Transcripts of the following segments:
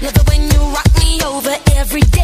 Love it when you rock me over every day.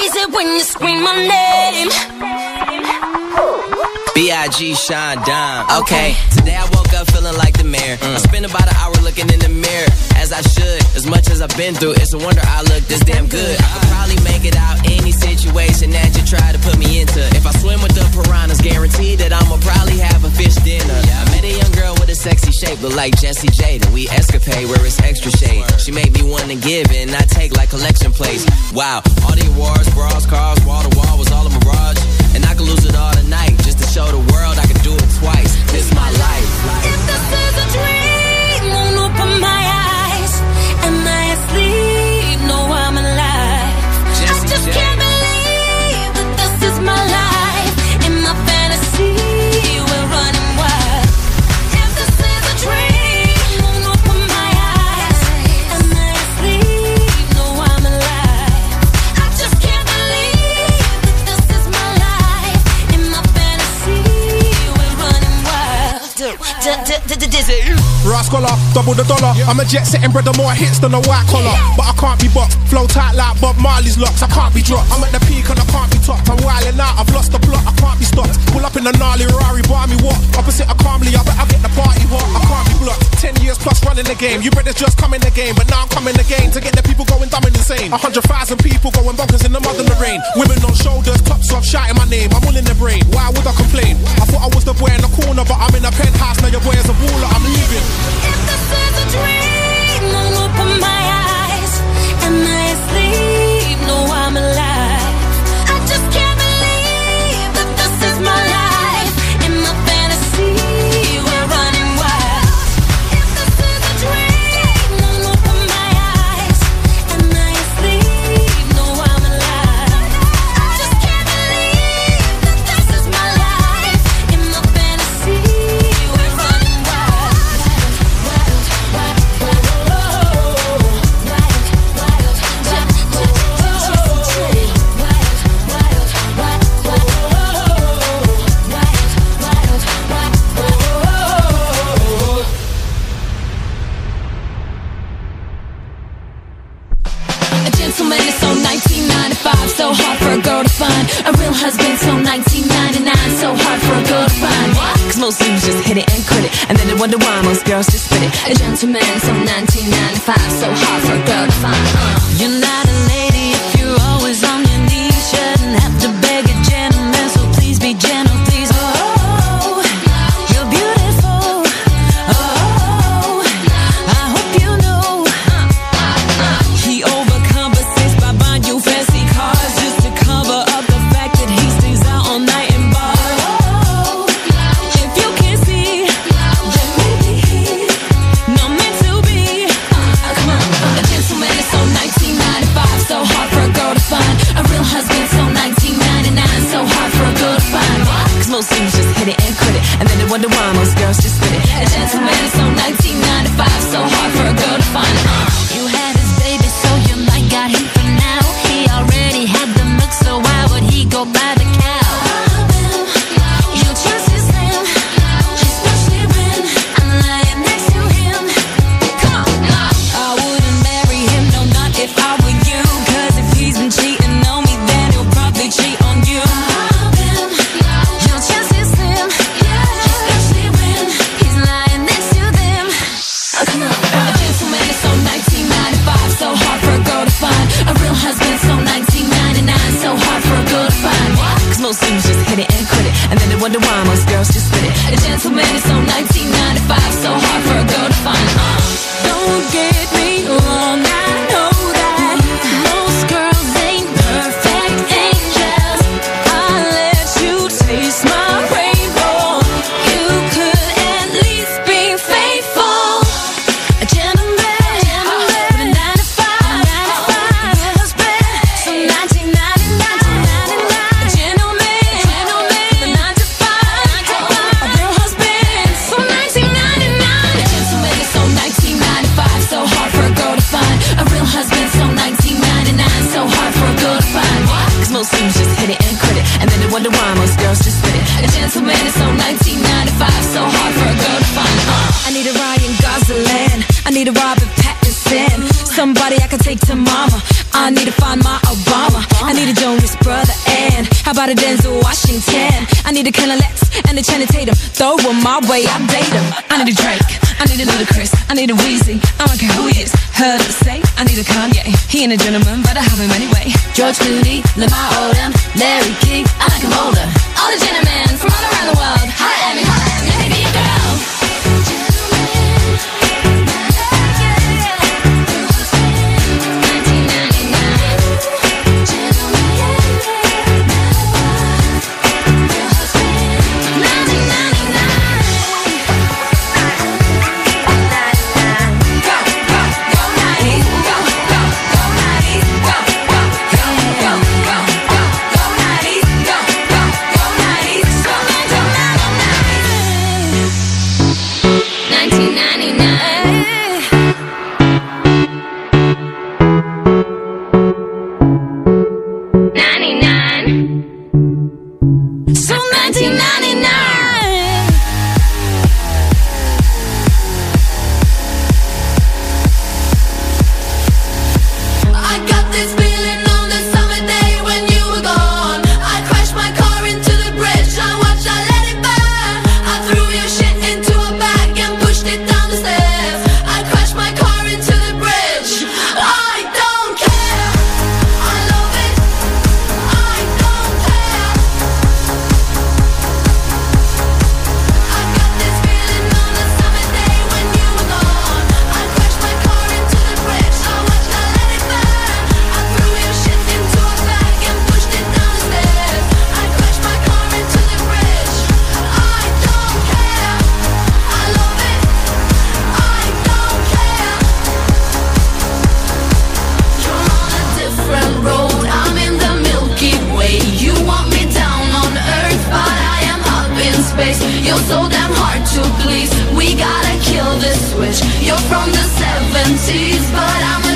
Crazy when you scream my name. B.I.G. Sean Dime. Okay, today I woke up feeling like the mayor. I mm. spent about an hour looking in the mirror, as I should. As much as I've been through, it's a wonder I look this damn good. I could probably make it out any situation that you try to put me into. If I swim with the piranhas, guaranteed that I'ma probably have a fish dinner. I met a young girl with a sexy shape, look like Jessie J. Then we escapade where it's extra shade. She made me want to give and I take like collection plates. Wow, all the awards, bras, cars, wall to wall was all a mirage. And I could lose it all tonight show the world I could do it twice. This my life. Rascaller, double the dollar. I'm a jet setting brother, more hits than a white collar. But I can't be boxed, flow tight like Bob Marley's locks. I can't be dropped. I'm at the peak and I can't be topped. I'm wilding out, I've lost the plot, I can't be stopped. Pull up in a gnarly Rari, buy me what? Opposite a calmly, I bet I get the party hot. I can't be blocked. Ten years plus running the game. You brothers just come in the game, but now I'm coming again to get the people going dumb and insane. A hundred thousand people going bonkers in the mud and the rain. Women on shoulders, tops off, shouting my name. I'm all in the brain. Why would I complain? I thought I was the boy in the corner, but I'm in a penthouse. Now your boy is a baller. I'm leaving. If this is a dream, then open my eyes. Am I asleep? No, I'm alive. So 1999, so hard for a girl to find. Cause most dudes just hit it and quit it. And then they wonder why most girls just spit it. A gentleman, so 1995, so hard for a girl to find. Uh. You're not a lady wonder why most girls just spit it. I need to find my Obama. I need a Jonas brother and how about a Denzel Washington? I need a Ken Alex and a Channing Tatum. Throw them my way, I date them. I need a Drake. I need a Ludacris. I need a Weezy. I don't care who he is. Heard it say I need a Kanye. He ain't a gentleman, but I have him anyway. George Clooney, Lamar Odom, Larry King. I like him older. All the gentlemen from all around the world. Hi, Amy. You're so damn hard to please. We gotta kill this switch You're from the 70s But I'm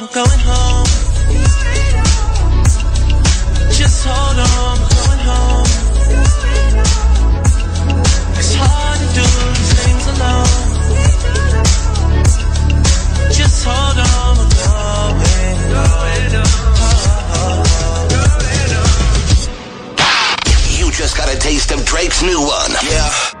I'm going home. Just hold on, I'm going home. It's hard to do things alone. Just hold on, I'm going, home. You just got a taste of Drake's new one. Yeah.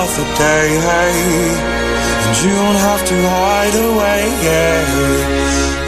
Of the day, hey, and you don't have to hide away, yeah.